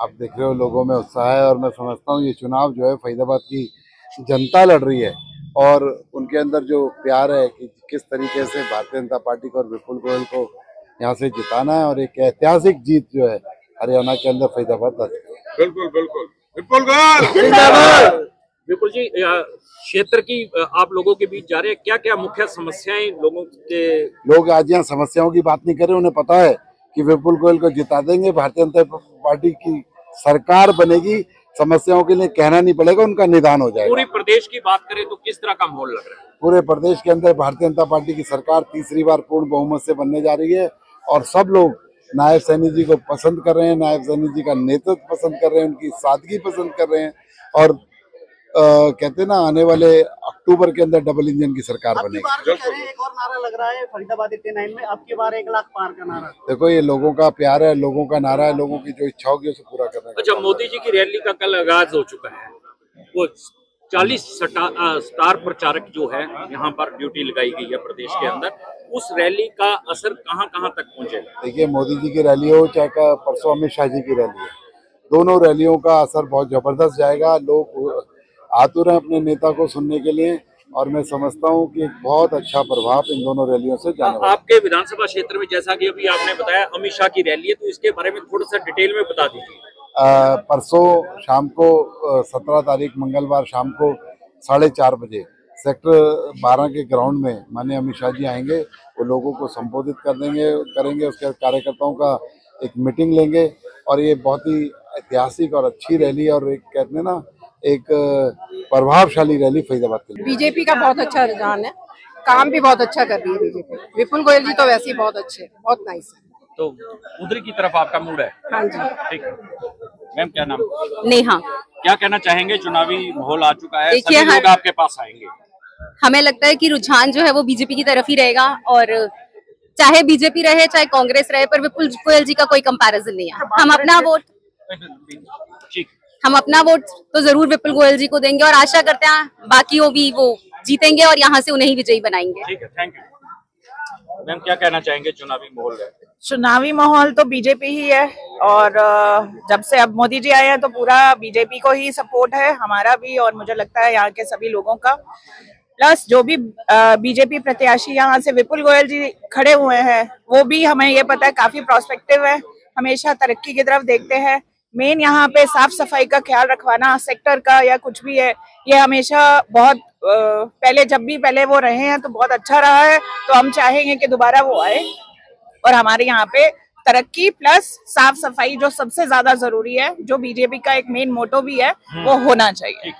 आप देख रहे हो लोगों में उत्साह है और मैं समझता हूँ ये चुनाव जो है फरीदाबाद की जनता लड़ रही है और उनके अंदर जो प्यार है कि किस तरीके से भारतीय जनता पार्टी को और विपुल गोयल को यहाँ से जिताना है और एक ऐतिहासिक जीत जो है हरियाणा के अंदर फरीदाबाद दर्ज बिल्कुल बिल्कुल। विपुल गोयल! विपुल जी क्षेत्र की आप लोगों के बीच जा रहे हैं। क्या क्या मुख्य समस्याएँ लोगों के लोग आज यहाँ समस्याओं की बात नहीं कर रहे उन्हें पता है कि विपुल गोयल को जिता देंगे भारतीय जनता पार्टी की सरकार बनेगी समस्याओं के लिए कहना नहीं पड़ेगा उनका निदान हो जाएगा। पूरे प्रदेश की बात करें तो किस तरह का माहौल लग रहा है? पूरे प्रदेश के अंदर भारतीय जनता पार्टी की सरकार तीसरी बार पूर्ण बहुमत से बनने जा रही है और सब लोग नायब सैनी जी को पसंद कर रहे हैं नायब सैनी जी का नेतृत्व पसंद कर रहे हैं उनकी सादगी पसंद कर रहे हैं और अ, कहते ना आने वाले अक्टूबर के अंदर डबल इंजन की सरकार बनेगी। एक और नारा लग रहा है फरीदाबाद में आपकी बार एक लाख पार का नारा। देखो ये लोगों का प्यार है लोगों का नारा है लोगों की जो इच्छा होगी उसे पूरा करने का अच्छा मोदी जी की रैली का कल आगाज़ हो चुका है वो चालीस स्टार प्रचारक जो है यहाँ पर ड्यूटी लगाई गई है प्रदेश के अंदर उस रैली का असर कहाँ कहाँ तक पहुंचेगा देखिए मोदी जी की रैली हो चाहे का परसों अमित शाह जी की रैली है दोनों रैलियों का असर बहुत ज़बरदस्त जाएगा। लोग आतुर हैं अपने नेता को सुनने के लिए और मैं समझता हूँ कि एक बहुत अच्छा प्रभाव इन दोनों रैलियों से जाने। आपके विधानसभा क्षेत्र में जैसा कि अभी आपने बताया अमित शाह की रैली है तो इसके बारे में थोड़ा सा डिटेल में बता दीजिए। परसों शाम को सत्रह तारीख मंगलवार शाम को साढ़े चार बजे सेक्टर बारह के ग्राउंड में माननीय अमित शाह जी आएँगे, वो लोगों को संबोधित कर देंगे, करेंगे, उसके कार्यकर्ताओं का एक मीटिंग लेंगे और ये बहुत ही ऐतिहासिक और अच्छी रैली और एक कहते हैं ना, एक प्रभावशाली रैली फरीदाबाद के लिए। बीजेपी का बहुत अच्छा रुझान है, काम भी बहुत अच्छा कर रही है बीजेपी। विपुल गोयल जी तो वैसे ही बहुत अच्छे बहुत नाइस है। तो उधर की तरफ़ आपका मूड है? हाँ जी। ठीक। मैम क्या नाम? नेहा। क्या कहना चाहेंगे? चुनावी माहौल आ चुका है। सभी लोग आपके पास आएँगे। हमें लगता है कि रुझान जो है वो बीजेपी की तरफ़ ही रहेगा और चाहे बीजेपी रहे चाहे कांग्रेस रहे पर विपुल गोयल जी का कोई कंपैरिजन नहीं है। हम अपना वोट ठीक। हम अपना वोट तो ज़रूर विपुल गोयल जी को देंगे और आशा करते हैं बाकी वो भी वो जीतेंगे और यहाँ से उन्हें ही विजयी बनाएँगे। ठीक है थैंक यू मैम, क्या कहना चाहेंगे? चुनावी माहौल चुनावी माहौल तो बीजेपी ही है और जब से अब मोदी जी आए हैं तो पूरा बीजेपी को ही सपोर्ट है, हमारा भी और मुझे लगता है यहाँ के सभी लोगों का। प्लस जो भी बीजेपी प्रत्याशी यहाँ से विपुल गोयल जी खड़े हुए हैं, वो भी हमें ये पता है काफ़ी प्रोस्पेक्टिव है, हमेशा तरक्की की तरफ़ देखते हैं। मेन यहाँ पे साफ़ सफ़ाई का ख्याल रखवाना सेक्टर का या कुछ भी है, ये हमेशा बहुत पहले जब भी पहले वो रहे हैं तो बहुत अच्छा रहा है। तो हम चाहेंगे कि दोबारा वो आए और हमारे यहाँ पे तरक्की प्लस साफ़ सफ़ाई जो सबसे ज़्यादा ज़रूरी है जो बीजेपी का एक मेन मोटो भी है वो होना चाहिए।